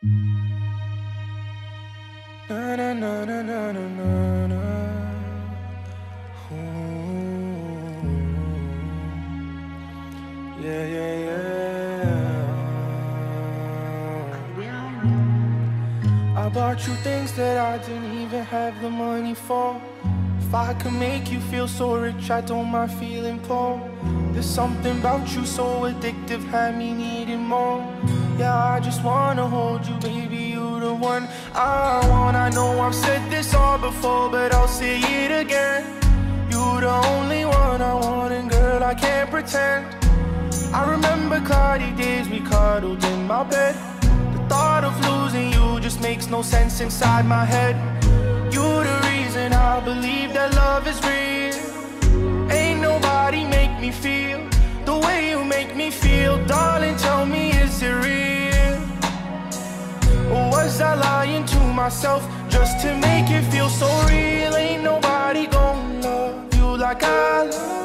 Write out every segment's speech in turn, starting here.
Na na na na na na na. Ooh. Yeah, yeah, yeah. I bought you things that I didn't even have the money for. If I could make you feel so rich, I don't mind feeling poor. There's something about you so addictive, had me needing more. Yeah, I just wanna hold you, baby. You the one I want. I know I've said this all before, but I'll say it again. You the only one I want, and girl, I can't pretend. I remember cloudy days we cuddled in my bed. The thought of losing you just makes no sense inside my head. You're the reason I believe that love is real. Myself just to make it feel so real? Ain't nobody gonna love you like I love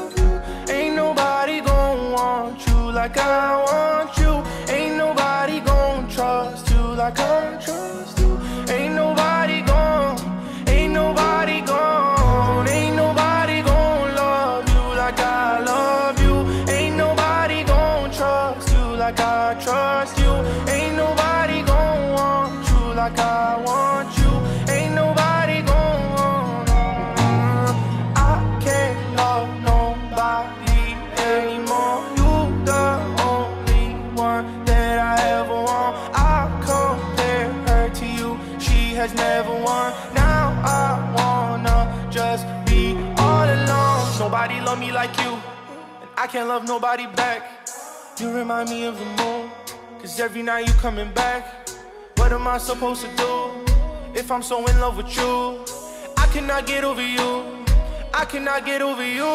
Nobody love me like you, and I can't love nobody back. You remind me of the moon, cause every night you coming back. What am I supposed to do if I'm so in love with you? I cannot get over you. I cannot get over you.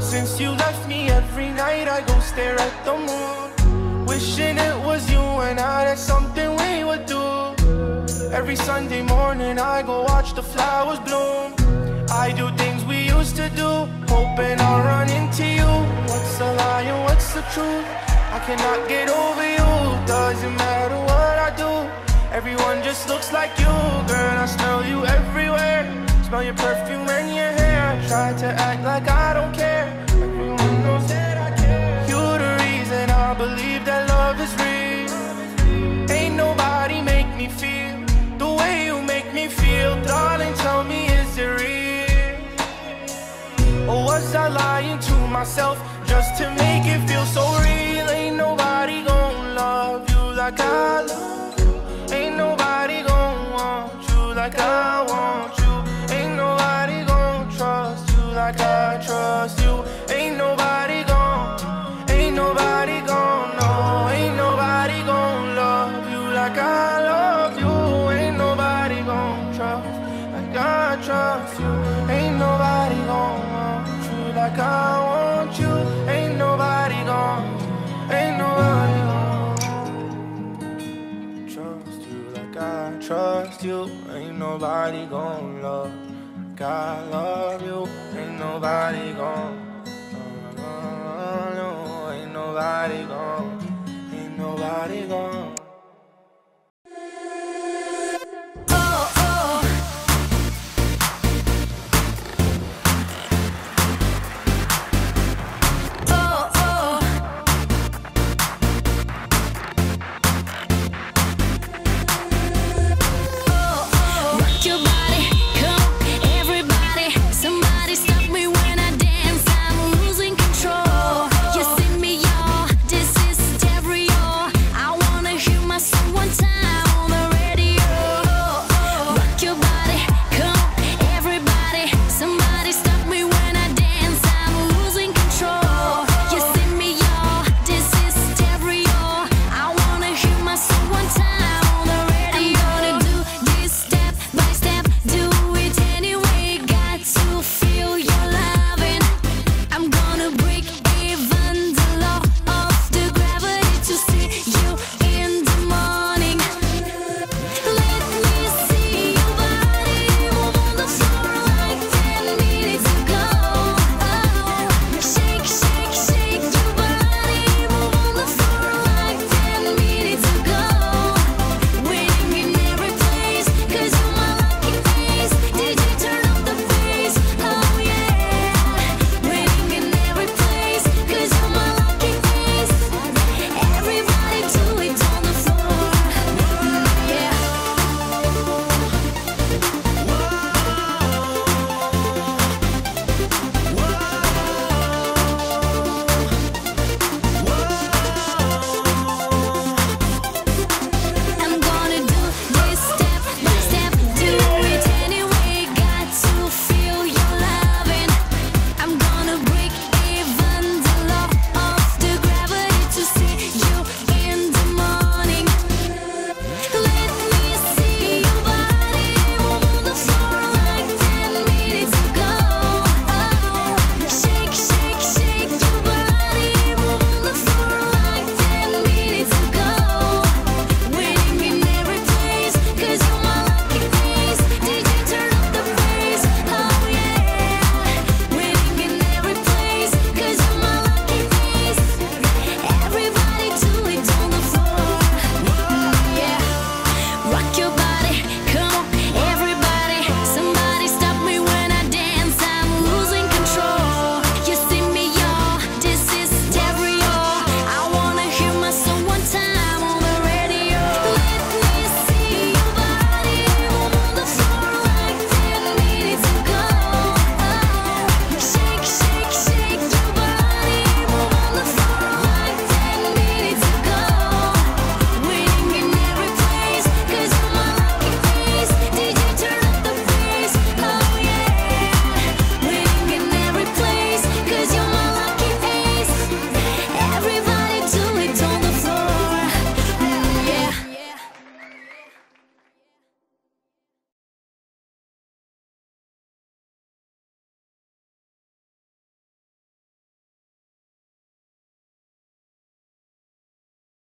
Since you left me every night, I go stare at the moon. Wishing it was you and I, that's something we would do. Every Sunday morning, I go watch the flowers bloom. I do things used to do, hoping I'll run into you. What's a lie and what's the truth? I cannot get over you. Doesn't matter what I do. Everyone just looks like you, girl. I smell you everywhere. Smell your perfume and your hair. Try to act like I don't care. Everyone knows that I care. You the reason I believe that love is real. Ain't nobody make me feel the way you make me feel, was I lying to myself just to make it feel so like I want you. Ain't nobody gonna, ain't nobody gonna trust you like I trust you. Ain't nobody gonna love like I love you. Ain't nobody gonna,